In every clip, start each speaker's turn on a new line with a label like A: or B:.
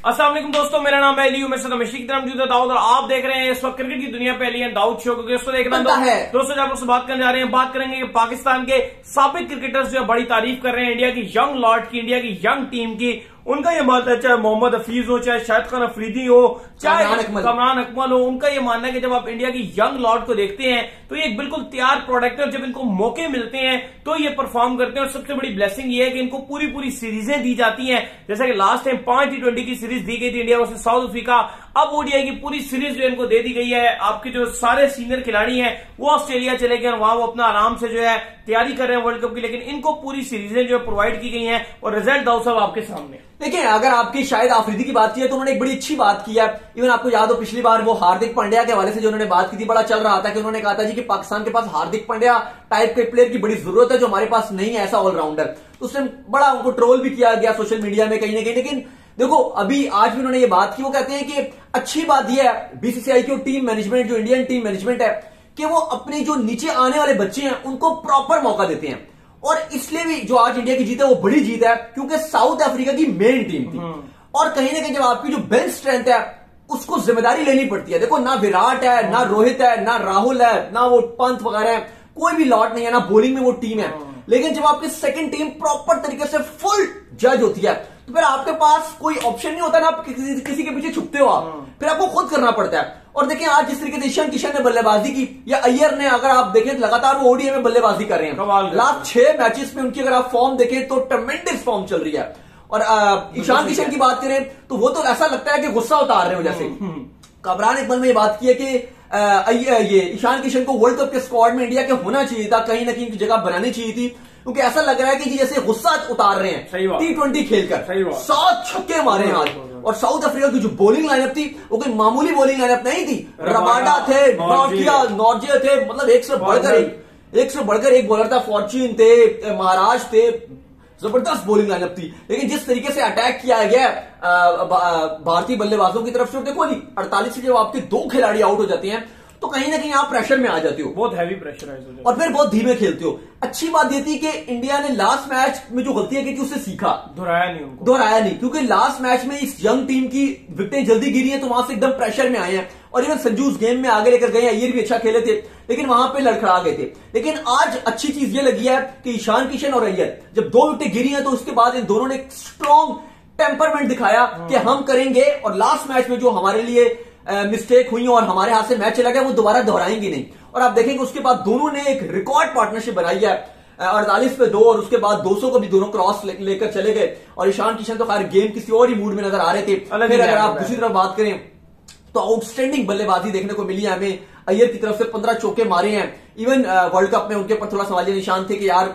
A: असलम दोस्तों मेरा नाम है अली की मौजूद दाऊद और आप देख रहे हैं इस वक्त क्रिकेट की दुनिया पहली है दाऊद शो क्योंकि उसको देखना
B: दो, है।
A: दोस्तों जब आपसे बात करने जा रहे हैं बात करेंगे कि पाकिस्तान के सबक क्रिकेटर्स जो है बड़ी तारीफ़ कर रहे हैं इंडिया की यंग लॉर्ड की इंडिया की यंग टीम की उनका ये मानना है चाहे मोहम्मद हफीज हो चाहे शाहिद खान अफरीदी हो चाहे
B: कमरान अकमल।
A: हो उनका ये मानना है कि जब आप इंडिया की यंग लॉर्ड को देखते हैं तो ये एक बिल्कुल तैयार प्रोडक्ट है और जब इनको मौके मिलते हैं तो ये परफॉर्म करते हैं और सबसे बड़ी ब्लेसिंग ये है कि इनको पूरी पूरी सीरीजें दी जाती हैं जैसा कि लास्ट टाइम पाँच टी की सीरीज़ दी गई थी इंडिया वर्सेज साउथ अफ्रीका अब ओडीआई की पूरी सीरीज़ जो इनको दे दी गई है, आपके जो सारे सीनियर खिलाड़ी हैं, वो ऑस्ट्रेलिया चले गए वहाँ वो अपना आराम से जो है तैयारी कर रहे हैं वर्ल्ड कप की, लेकिन इनको पूरी सीरीजें जो है प्रोवाइड की गई हैं और रिज़ल्ट दाऊ साहब आपके सामने
B: देखिए, अगर आपकी शायद आफरीदी की बात की है तो उन्होंने एक बड़ी अच्छी बात की है। इवन आपको याद हो, पिछली बार वो हार्दिक पांड्या के हवाले से जो उन्होंने बात की थी, बड़ा चल रहा था कि उन्होंने कहा था जी कि पाकिस्तान के पास हार्दिक पांड्या टाइप के प्लेयर की बड़ी ज़रूरत है, जो हमारे पास नहीं है, ऐसा ऑलराउंडर तो उसने बड़ा उनको ट्रोल भी किया गया सोशल मीडिया में कहीं ना कहीं, लेकिन देखो अभी आज भी उन्होंने ये बात की वो कहते हैं कि अच्छी बात यह है बीसीसीआई की टीम मैनेजमेंट जो इंडियन टीम मैनेजमेंट है कि वो अपने जो नीचे आने वाले बच्चे हैं उनको प्रॉपर मौका देते हैं। और इसलिए भी जो आज इंडिया की जीत है वो बड़ी जीत है क्योंकि साउथ अफ्रीका की मेन टीम थी। और कहीं ना कहीं जब आपकी जो बेंच स्ट्रेंथ है उसको ज़िम्मेदारी लेनी पड़ती है। देखो ना विराट है ना रोहित है ना राहुल है ना वो पंत वगैरह है कोई भी लॉट नहीं है ना बॉलिंग में वो टीम है। लेकिन जब आपकी सेकंड टीम प्रॉपर तरीके से फुल जज होती है तो फिर आपके पास कोई ऑप्शन नहीं होता ना आप किसी, किसी के पीछे छुपते हो आप। फिर आपको खुद करना पड़ता है। और देखिए आज जिस तरीके से ईशान किशन ने बल्लेबाजी की या अय्यर ने अगर आप देखें तो लगातार वो ओडीए में बल्लेबाजी कर रहे हैं। लास्ट छह मैचेस में उनकी अगर आप फॉर्म देखें तो ट्रमेंडस फॉर्म चल रही है। और ईशान किशन की बात करें तो वो तो ऐसा लगता है कि गुस्सा उतार रहे हो जैसे कमरान इकबल ने ये बात की है कि ये ईशान किशन को वर्ल्ड कप के स्क्वाड में इंडिया के होना चाहिए था कहीं ना कहीं जगह बनानी चाहिए थी। क्योंकि ऐसा लग रहा है कि जैसे गुस्सा उतार रहे हैं। टी ट्वेंटी खेलकर। सात छक्के मारे हैं आज। और साउथ अफ्रीका की जो बॉलिंग लाइनअप थी वो कोई मामूली बॉलिंग लाइनअप नहीं थी। रबाडा थे नॉर्जिया नॉर्जिया थे मतलब एक से बढ़कर एक एक से बढ़कर एक बॉलर था फॉर्च्यून थे महाराज थे। ज़बरदस्त बॉलिंग लाइनअप थी। लेकिन जिस तरीके से अटैक किया गया भारतीय बल्लेबाजों की तरफ़ से देखो अली अड़तालीस से जब आपके दो खिलाड़ी आउट हो जाते हैं तो कहीं ना कहीं आप प्रेशर में आ जाते हो।
A: बहुत हैवी प्रेशराइज हो
B: और फिर बहुत धीमे खेलते हो। अच्छी बात ये थी कि इंडिया ने लास्ट मैच में जो गलतियाँ की थी उससे सीखा।
A: दोहराया नहीं उनको।
B: दोहराया नहीं क्योंकि लास्ट मैच में इस यंग टीम की विकेटें जल्दी गिरी हैं तो वहाँ से एकदम प्रेशर में आए हैं। और इवन संजू उस गेम में आगे लेकर गए अय्यर भी अच्छा खेले थे लेकिन वहाँ पे लड़खड़ा गए थे। लेकिन आज अच्छी चीज़ ये लगी है कि ईशान किशन और अय्यर जब दो विकेटें गिरी हैं तो उसके बाद इन दोनों ने स्ट्रॉन्ग टेम्परमेंट दिखाया कि हम करेंगे और लास्ट मैच में जो हमारे लिए मिस्टेक हुई और हमारे हाथ से मैच चला गया वो दोबारा दोहराएँगे नहीं। और आप देखेंगे उसके बाद दोनों ने एक रिकॉर्ड पार्टनरशिप बनाई है अड़तालीस पे दो और उसके बाद 200 को भी दोनों क्रॉस लेकर ले, चले गए। और ईशान किशन तो खैर गेम किसी और ही मूड में नज़र आ रहे थे। फिर अगर आप दूसरी तरफ़ बात करें तो आउटस्टैंडिंग बल्लेबाजी देखने को मिली है हमें। अय्यर की तरफ़ से पंद्रह चौके मारे हैं। इवन वर्ल्ड कप में उनके ऊपर थोड़ा सवालिया निशान थे कि यार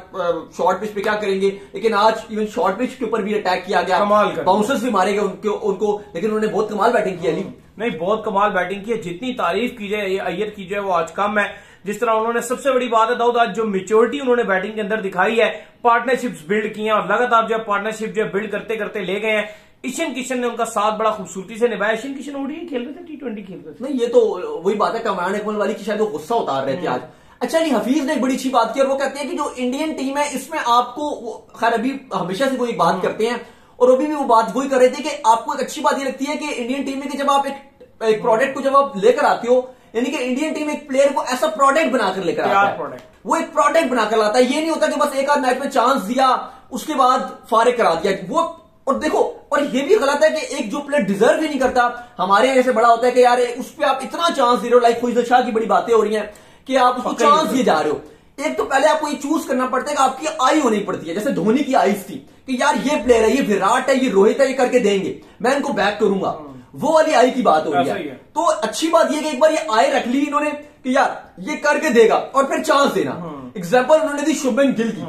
B: शॉर्ट पिच पे क्या करेंगे? लेकिन आज इवन शॉर्ट पिच के ऊपर भी अटैक किया गया। बाउंसर्स भी मारे गए उनको उनको। लेकिन उन्होंने बहुत कमाल बैटिंग की अली
A: नहीं बहुत कमाल बैटिंग की है जितनी तारीफ़ की जाए ये अय्यर की जाए वो आज कम है। जिस तरह उन्होंने सबसे बड़ी बात है दाऊद आज जो मेच्योरिटी उन्होंने बैटिंग के अंदर दिखाई है पार्टनरशिप्स बिल्ड की हैं और लगातार जो है पार्टनरशिप जो है बिल्ड करते करते ले गए हैं। ईशन किशन ने उनका साथ बड़ा खूबसूरती से निभाया। ईशन किशन ओडीआई खेल रहे थे टी ट्वेंटी खेल रहे थे।
B: नहीं ये तो वही बात है कमरान इकबाल वाली की शायद वो गुस्सा उतार रहे थे आज। अच्छा नहीं हफीज ने एक बड़ी अच्छी बात की और वो कहते हैं कि जो इंडियन टीम है इसमें आपको खैर अभी हमेशा से कोई बात करते हैं और अभी भी वो बात वही कर रहे थे कि आपको एक अच्छी बात ये लगती है कि इंडियन टीम में कि जब आप एक एक प्रोडक्ट को जब आप लेकर आते हो यानी कि इंडियन टीम एक प्लेयर को ऐसा प्रोडक्ट बनाकर लेकर आता है। वो एक प्रोडक्ट बनाकर लाता है। ये नहीं होता कि बस एक आध मैच में चांस दिया उसके बाद फारिग करा दिया। वो और देखो और ये भी गलत है कि एक जो प्लेयर डिजर्व ही नहीं करता। हमारे यहाँ ऐसे बड़ा होता है कि यार उस पर आप इतना चांस दे रहे हो लाइक खुश शाह की बड़ी बातें हो रही हैं कि आप उसको चांस दिए जा रहे हो। एक तो पहले आपको ये चूज़ करना पड़ता है कि आपकी आई होनी पड़ती है। जैसे धोनी की आईज थी। कि यार ये प्लेयर है ये विराट है ये रोहित है ये करके देंगे। मैं इनको बैक करूँगा। वो वाली आई की बात हो रही है तो अच्छी बात यह कि एक बार ये आय रख ली इन्होंने कि यार ये करके देगा और फिर चांस देना। एग्ज़ाम्पल उन्होंने दी शुभमन गिल की।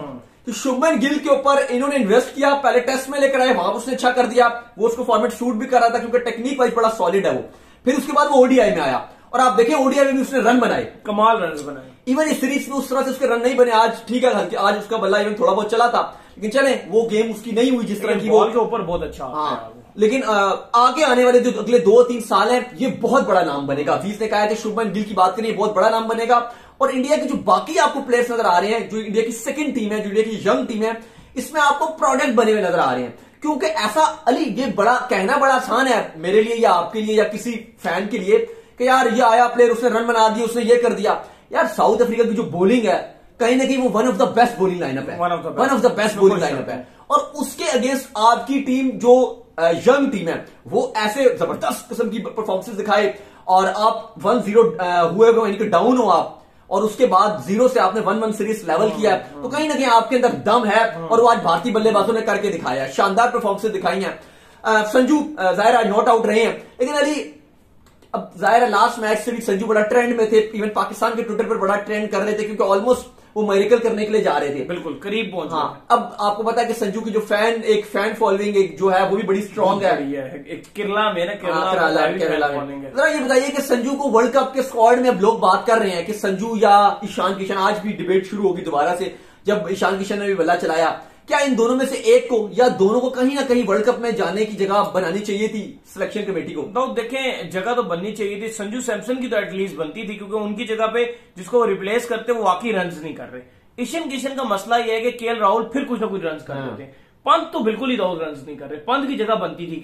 B: कि शुभमन गिल के ऊपर इन्होंने इन्वेस्ट किया पहले टेस्ट में लेकर आए वहाँ पर उसने अच्छा कर दिया। वो उसको फॉर्मेट शूट भी कर रहा था क्योंकि टेक्निक वाइज बड़ा सॉलिड है वो। फिर उसके बाद वो ओडीआई में आया। और आप देखें ओडीआई में भी उसने रन बनाए।
A: कमाल रन बनाए।
B: इवन इस सीरीज़ में उस तरह से उसके रन नहीं बने। आज ठीक है आज उसका बल्ला इवन थोड़ा बहुत चला था। लेकिन चले वो गेम उसकी नहीं हुई जिस तरह की
A: बॉल के ऊपर बहुत अच्छा हाँ।
B: लेकिन अ, आगे आने वाले जो अगले दो तीन साल हैं ये बहुत बड़ा नाम बनेगा। हफीज ने कहा कि शुभमन गिल की बात करें ये बहुत बड़ा नाम बनेगा। और इंडिया के जो बाकी आपको प्लेयर्स नज़र आ रहे हैं जो इंडिया की सेकंड टीम है जो इंडिया की यंग टीम है इसमें आपको प्रोडक्ट बने हुए नज़र आ रहे हैं। क्योंकि ऐसा अली ये बड़ा कहना बड़ा आसान है मेरे लिए या आपके लिए या किसी फ़ैन के लिए कि यार ये आया प्लेयर उसने रन बना दिया उसने ये कर दिया। यार साउथ अफ्रीका की जो बॉलिंग है कहीं ना कहीं वो one of the best bowling lineup है. One of the best bowling lineup है। और उसके अगेंस्ट आपकी टीम जो यंग टीम है वो ऐसे ज़बरदस्त किस्म की परफॉर्मेंसेस दिखाए और आप वन ज़ीरो हुए हुए यानी कि डाउन हो आप और उसके बाद ज़ीरो से आपने वन वन सीरीज़ लेवल किया है तो कहीं ना कहीं आपके अंदर दम है और वो आज भारतीय बल्लेबाजों ने करके दिखाया है। शानदार परफॉर्मेंसेस दिखाई हैं। संजू ज़ाहिर आज नॉट आउट रहे हैं। लेकिन अली अब ज़ाहिर है लास्ट मैच से भी संजू बड़ा ट्रेंड में थे। इवन पाकिस्तान के ट्विटर पर बड़ा ट्रेंड कर रहे थे क्योंकि ऑलमोस्ट वो मेरिकल करने के लिए जा रहे थे।
A: बिल्कुल करीब पहुँच
B: हाँ अब आपको पता है कि संजू की जो फ़ैन एक फ़ैन फॉलोइंग एक जो है वो भी बड़ी स्ट्रांग है।
A: है केरला में ना केरला
B: हाँ, केरला में। जरा ये बताइए कि संजू को वर्ल्ड कप के स्क्वाड में अब लोग बात कर रहे हैं कि संजू या ईशान किशन आज भी डिबेट शुरू होगी दोबारा से जब ईशान किशन ने भी बल्ला चलाया। क्या इन दोनों में से एक को या दोनों को कहीं ना कहीं वर्ल्ड कप में जाने की जगह बनानी चाहिए थी सिलेक्शन कमेटी को?
A: तो देखें जगह तो बननी चाहिए थी। संजू सैमसन की तो एटलीस्ट बनती थी क्योंकि उनकी जगह पे जिसको रिप्लेस करते वो वाकई रन नहीं कर रहे। ईशन किशन का मसला यह है कि के राहुल फिर कुछ ना कुछ रन कर
B: हाँ।
A: देते हैं। पंत तो बिल्कुल ही रन नहीं कर रहे। पंत की जगह बनती थी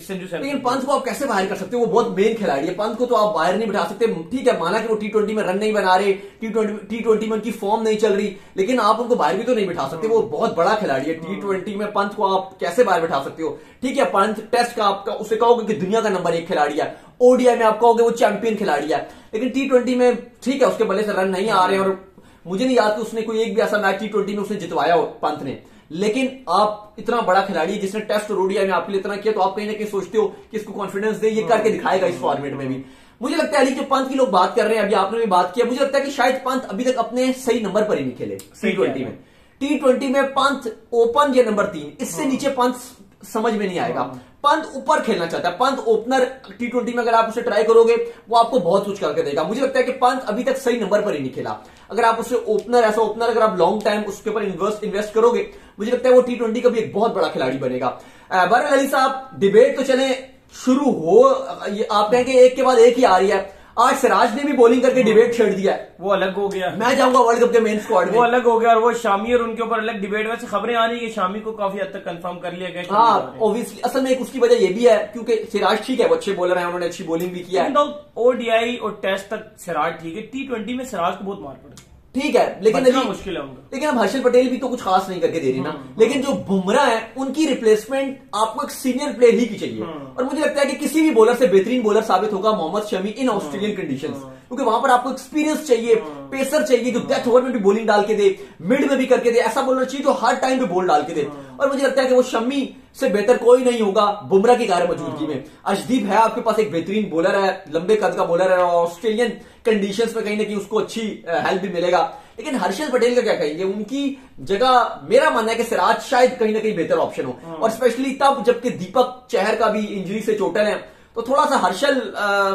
A: संजू सैमसन
B: लेकिन पंत को आप कैसे बाहर कर सकते हो? वो बहुत मेन खिलाड़ी है। पंत को तो आप बाहर नहीं बिठा सकते। ठीक है माना कि वो टी ट्वेंटी में रन नहीं बना रहे टी ट्वेंटी टी ट्वेंटी में उनकी फॉर्म नहीं चल रही लेकिन आप उनको बाहर भी तो नहीं बिठा सकते। वो बहुत बड़ा खिलाड़ी है। टी ट्वेंटी में पंत को आप कैसे बाहर बिठा सकते हो? ठीक है पंत टेस्ट का आपका उसे कहोगे कि दुनिया का नंबर एक खिलाड़ी है। ओडीआई में आप कहोगे वो चैंपियन खिलाड़ी है। लेकिन टी ट्वेंटी में ठीक है उसके बल्ले से रन नहीं आ रहे और मुझे नहीं याद कि उसने कोई एक भी ऐसा मैच टी ट्वेंटी में उसने जितवाया हो पंत ने। लेकिन आप इतना बड़ा खिलाड़ी जिसने टेस्ट और ओडीआई में आपके लिए इतना किया तो आप कहीं ना कहीं सोचते हो कि इसको कॉन्फिडेंस दे ये करके दिखाएगा इस फॉर्मेट में भी। मुझे लगता है अली जो पंत की लोग बात कर रहे हैं अभी आपने भी बात किया मुझे लगता है कि शायद पंत अभी तक अपने सही नंबर पर ही नहीं खेले टी ट्वेंटी में। टी ट्वेंटी में पंत ओपन या नंबर तीन इससे नीचे पंत समझ में नहीं आएगा। पंत ऊपर खेलना चाहता है। पंत ओपनर टी ट्वेंटी में अगर आप उसे ट्राई करोगे, वो आपको बहुत कुछ करके देगा। मुझे लगता है कि पंत अभी तक सही नंबर पर ही नहीं खेला। अगर आप उसे ओपनर ऐसा ओपनर अगर आप लॉन्ग टाइम उसके ऊपर इन्वेस्ट इन्वेस्ट करोगे, मुझे लगता है वो टी ट्वेंटी का भी एक बहुत बड़ा खिलाड़ी बनेगा। बहरहाल अली साहब डिबेट तो चले, शुरू हो आप कहेंगे एक के बाद एक ही आ रही है। आज सिराज ने भी बॉलिंग करके डिबेट छेड़ दिया है।
A: वो अलग हो गया।
B: मैं जाऊँगा वर्ल्ड कप के मेन स्क्वाड
A: वो अलग हो गया और वो शामी और उनके ऊपर अलग डिबेट वैसे खबरें आ रही है कि शामी को काफ़ी हद तक कंफर्म कर लिया गया
B: हाँ। ऑब्वियसली असल में एक उसकी वजह ये भी है क्योंकि सिराज ठीक है वो अच्छे बॉलर है उन्होंने अच्छी बॉलिंग भी किया है।
A: लेकिन तो ओडीआई और टेस्ट तक सिराज ठीक है। टी में सिराज को बहुत मार पड़ी।
B: ठीक है लेकिन अभी-
A: मुश्किल है
B: लेकिन अब हर्षल पटेल भी तो कुछ खास नहीं करके दे रही ना। लेकिन जो बुमराह है उनकी रिप्लेसमेंट आपको एक सीनियर प्लेयर ही की चाहिए। और मुझे लगता है कि किसी भी बॉलर से बेहतरीन बॉलर साबित होगा Mohammed Shami in Australian condition क्योंकि वहाँ पर आपको एक्सपीरियंस चाहिए पेसर चाहिए जो डेथ ओवर में भी बॉलिंग डाल के दे मिड में भी करके दे ऐसा बॉलर चाहिए जो हर टाइम पे बॉल डाल के दे। और मुझे लगता है कि वो शमी से बेहतर कोई नहीं होगा बुमराह की गैर मौजूदगी में। अर्शदीप है आपके पास एक बेहतरीन बॉलर है लंबे कद का बॉलर है ऑस्ट्रेलियन कंडीशंस में कहीं ना कहीं उसको अच्छी हेल्प भी मिलेगा। लेकिन हर्षल पटेल का क्या कहेंगे उनकी जगह मेरा मानना है कि सिराज शायद कहीं ना कहीं बेहतर ऑप्शन हो। और स्पेशली तब जबकि दीपक चहर का भी इंजरी से चोटल है। तो थोड़ा सा हर्षल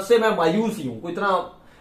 B: से मैं मायूस ही हूँ। कोई इतना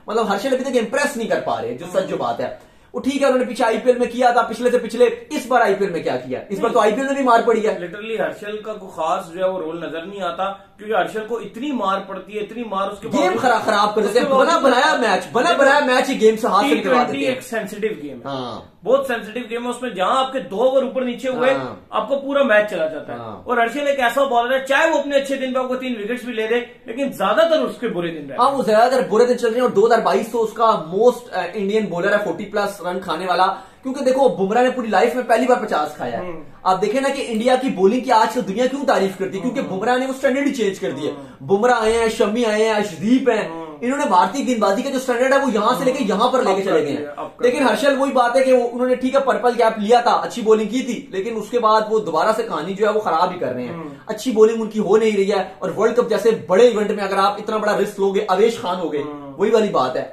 B: मतलब हर्षल अभी तक इंप्रेस नहीं कर पा रहे जो सच जो बात है। वो ठीक है उन्होंने पीछे आईपीएल में किया था पिछले से पिछले इस बार आईपीएल में क्या किया? इस बार तो आईपीएल में भी मार पड़ी है।
A: लिटरली हर्षल का कोई खास जो है वो रोल नज़र नहीं आता क्योंकि हर्षल को इतनी मार पड़ती है इतनी मार उसके
B: गेम खराब खराब कर देते हैं। बना बनाया मैच बना बनाया मैच ही गेम से हाथ से
A: एक सेंसिटिव गेम है।
B: हाँ।
A: बहुत सेंसिटिव गेम है उसमें जहाँ आपके दो ओवर ऊपर नीचे हुए
B: हाँ।
A: आपको पूरा मैच चला जाता है।
B: हाँ।
A: और हर्षल एक ऐसा बॉलर है चाहे वो अपने अच्छे दिन पे आपको तीन विकेट्स भी ले दे लेकिन ज़्यादातर उसके बुरे दिन
B: हाँ वो ज़्यादातर बुरे दिन चल रहे हैं और 2022 तो उसका मोस्ट इंडियन बॉलर है 40 प्लस रन खाने वाला। क्योंकि देखो बुमराह ने पूरी लाइफ में पहली बार 50 खाया है। आप देखें ना कि इंडिया की बॉलिंग की आज दुनिया क्यों तारीफ़ करती है? क्योंकि बुमराह ने वो स्टैंडर्ड चेंज कर दिया बुमराह आए हैं शमी आए हैं अशदीप हैं। इन्होंने भारतीय गेंदबाजी का जो स्टैंडर्ड है वो यहाँ से लेके यहाँ पर लेके चले गए हैं। लेकिन हर्षल वही बात है कि वो उन्होंने ठीक है पर्पल कैप लिया था अच्छी बॉलिंग की थी लेकिन उसके बाद वो दोबारा से कहानी जो है वो खराब ही कर रहे हैं। अच्छी बॉलिंग उनकी हो नहीं रही है और वर्ल्ड कप जैसे बड़े इवेंट में अगर आप इतना बड़ा रिस्क लोगे अवेश खान हो गए वही वाली बात है।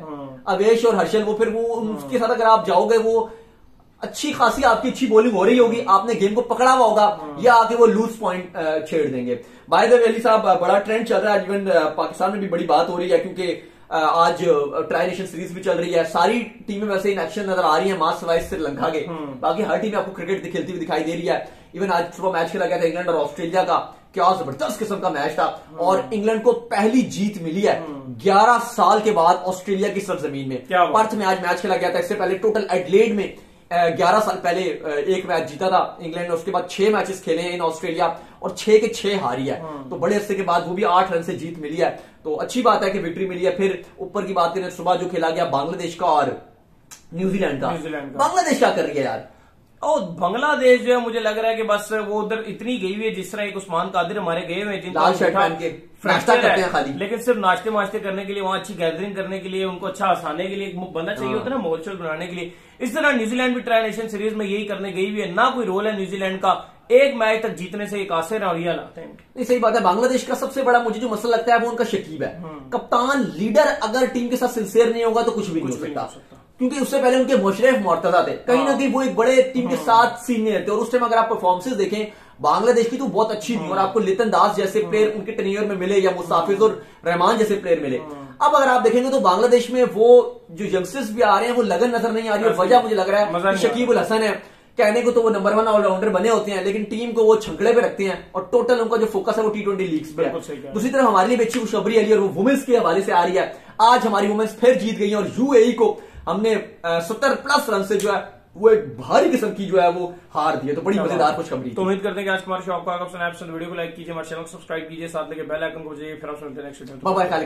B: अवेश और हर्षल वो फिर वो उसके साथ अगर आप जाओगे वो अच्छी खासी आपकी अच्छी बॉलिंग हो रही होगी आपने गेम को पकड़ा हुआ होगा या आके वो लूज पॉइंट छेड़ देंगे। बाय द वे अली साहब बड़ा ट्रेंड चल रहा है इवन पाकिस्तान में भी बड़ी बात हो रही है क्योंकि आज ट्राई नेशन सीरीज़ भी चल रही है। सारी टीमें वैसे इन एक्शन नज़र आ रही है मास वाइज श्रीलंका के। बाकी हर टीम आपको क्रिकेट खेलती हुई दिखाई दे रही है। इवन आज सुबह मैच खेला गया था इंग्लैंड और ऑस्ट्रेलिया का। क्या ज़बरदस्त किस्म का मैच था। और इंग्लैंड को पहली जीत मिली है। 11 साल के बाद ऑस्ट्रेलिया की सरजमीन में। पर्थ में आज मैच खेला गया था। इससे पहले टोटल एडलेड में ग्यारह साल पहले एक मैच जीता था इंग्लैंड ने उसके बाद छह मैचेस खेले हैं इन ऑस्ट्रेलिया और छह के छह हारी है।
A: हाँ।
B: तो बड़े अरसे के बाद वो भी आठ रन से जीत मिली है। तो अच्छी बात है कि विक्ट्री मिली है। फिर ऊपर की बात करें सुबह जो खेला गया बांग्लादेश का और न्यूजीलैंड का।
A: न्यूजीलैंड का।
B: बांग्लादेश क्या कर रही है यार?
A: और बांग्लादेश जो है मुझे लग रहा है कि बस वो उधर इतनी गई हुई है जिस तरह एक उस्मान कादिर हमारे गए हुए हैं जिनका
B: लाल शर्ट
A: अंगूठा
B: पहन के नाश्ता करते
A: हैं
B: खाली।
A: लेकिन सिर्फ़ नाश्ते वाश्ते करने के लिए वहाँ अच्छी गैदरिंग करने के लिए उनको अच्छा हंसाने के लिए बंदा चाहिए
B: हाँ।
A: होता है ना मोल शोल बनाने के लिए इस तरह न्यूजीलैंड भी ट्राई नेशन सीरीज़ में यही करने गई हुई है ना कोई रोल है न्यूजीलैंड का एक मैच तक जीतने से एक आसर है और ये हालात हैं
B: नहीं सही बात है बांग्लादेश का सबसे बड़ा मुझे जो मसला लगता है वो उनका शकीब है।
A: हम्म।
B: कप्तान लीडर अगर टीम के साथ सिंसियर नहीं होगा तो कुछ भी नहीं हो
A: नहीं हो सकता।
B: क्योंकि उससे पहले उनके मुशरफ मोर्तजा थे। कहीं ना
A: हाँ।
B: कहीं वो एक बड़े टीम के साथ सीनियर थे और उस टाइम अगर आप परफॉर्मेंसेज देखें बांग्लादेश की तो बहुत अच्छी थी और आपको लितन दास जैसे प्लेयर उनके टेन्योर में मिले या मुसाफिज और रहमान जैसे प्लेयर मिले। अब अगर आप देखेंगे तो बांग्लादेश में वो जो यंगस्टर्स भी आ रहे हैं वो लगन नज़र नहीं आ रही है। वजह मुझे लग रहा है। शकीब उल हसन है। कहने को तो वो नंबर वन ऑलराउंडर बने होते हैं लेकिन टीम को वो छंकड़े पे रखते हैं और टोटल उनका जो फोकस है वो टी ट्वेंटी लीग्स पे है। दूसरी तरफ़ हमारे लिए अच्छी खुशखबरी अली और वो वुमेन्स के हवाले से आ रही है। आज हमारी वुमेन्स फिर जीत गई है और यूएई को हमने सत्तर प्लस रन से जो है वो एक भारी किस्म की जो है वो हार दी है। तो बड़ी मज़ेदार खुशखबरी
A: तो उम्मीद करते हैं कि आज हमारे शो आपको आगे पसंद आया, पसंद वीडियो को लाइक कीजिए हमारे चैनल को सब्सक्राइब कीजिए साथ लेके बेल आइकन को बजाइए। फिर आप सुनते हैं नेक्स्ट वीडियो
B: बाबा ख्याल